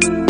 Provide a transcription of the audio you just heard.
podcast.